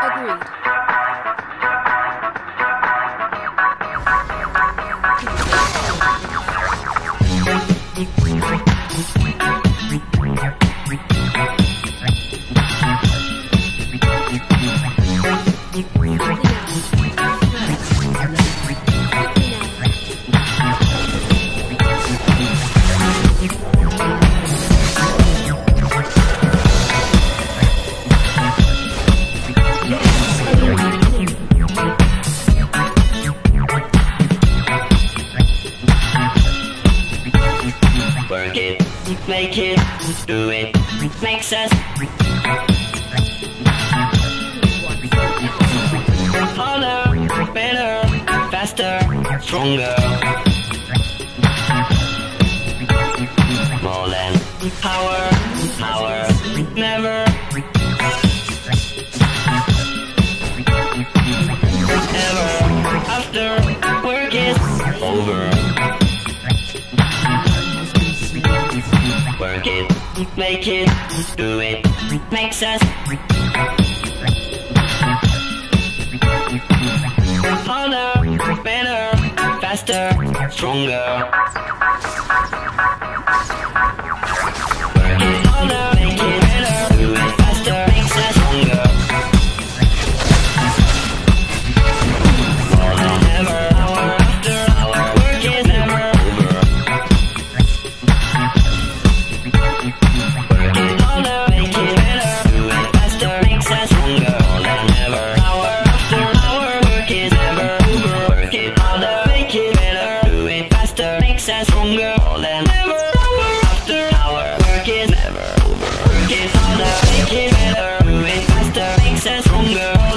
Agreed. Work it, make it, do it, makes us harder, better, faster, stronger. More than power, power, never. Ever after work is over. work it, make it, do it, makes us harder, better, faster, stronger. and never over after Work is never over. Work is make it better faster makes us stronger.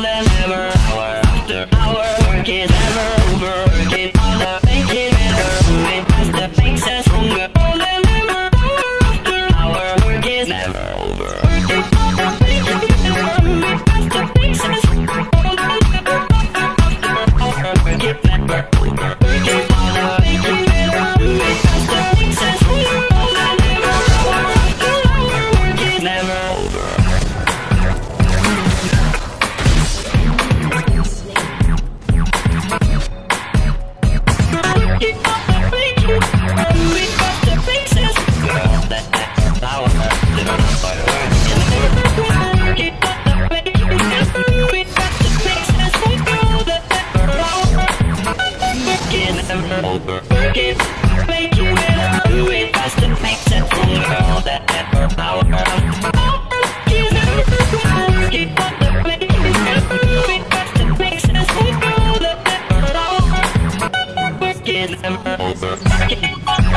Okay.